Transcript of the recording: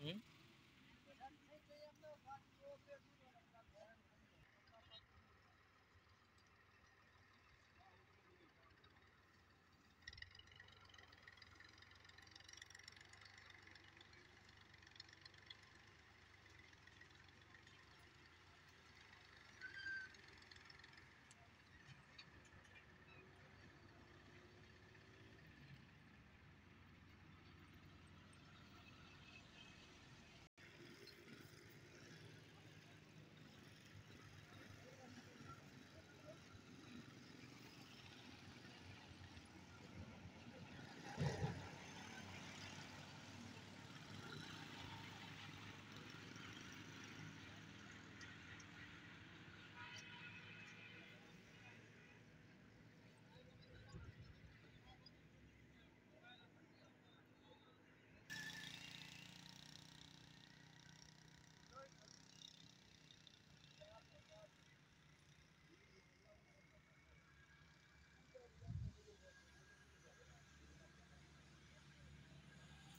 Okay